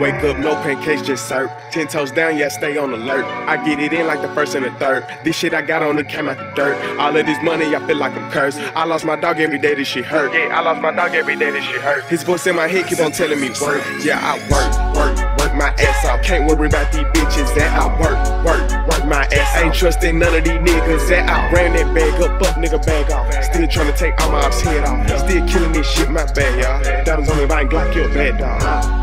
Wake up, no pancakes, just serve. Ten toes down, yeah, stay on alert. I get it in like the first and the third. This shit I got on it came out the dirt. All of this money, I feel like I'm cursed. I lost my dog every day, this shit hurt. Yeah, I lost my dog every day, this shit hurt. His voice in my head keep on telling me work. Yeah, I work, work, work my ass off. Can't worry about these bitches that I work, work, work my ass. Ain't trusting none of these niggas that I ran that bag up, fuck nigga bag off. Still trying to take all my ops head off. Still killing this shit, my bad, y'all. Diamonds on me, I ain't Glock, you a bad dog.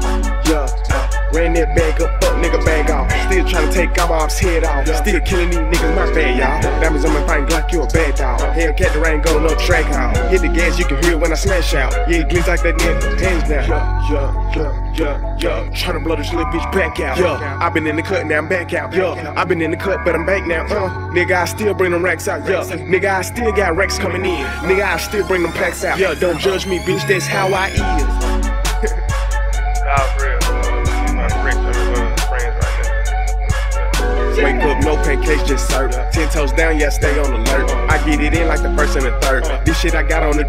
Ran that bag up, fuck nigga bag off. Still trying to take all my head off. Still killing these niggas, my bad, y'all. Diamonds on I ain't Glock, you a bad dog. Hellcat, the rain go, no track out. Hit the gas, you can hear it when I smash out. Yeah, it glints like that nigga, hands down. Yeah, yeah, yeah, yeah, yeah. Tryna blow this little bitch back out. Yeah, i been in the cut, now I'm back out. Yeah, i been in the cut, but I'm back now. Uh, nigga, I still bring them racks out. Yeah, nigga, I still got racks coming in. Nigga, I still bring them packs out. Yeah, don't judge me, bitch, that's how I is. Wake up, no pancakes, just serve. Ten toes down, yeah, stay on alert. I get it in like the first and the third. This shit I got on the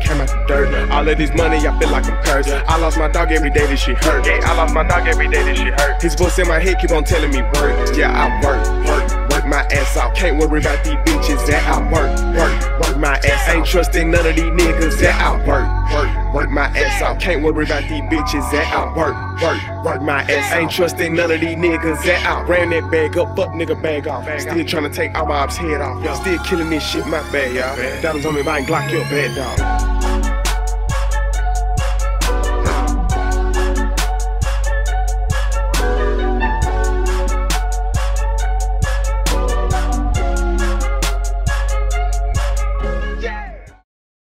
dirt. All of this money, I feel like I'm cursed. I lost my dog every day, this shit hurt. I lost my dog every day, this shit hurt. His voice in my head keep on telling me work. Yeah, I work, work, work my ass off. Can't worry about these bitches that I work, work, work my Ain't trusting none of these niggas that I work, work, work my ass off. Can't worry about these bitches that I work, work, work my ass. Ain't trusting none of these niggas that I ran that bag up, fuck nigga bag off. Still trying to take my ops head off. Still killing this shit, my bad, y'all. Diamonds on me, ain't Glock, your bad dog.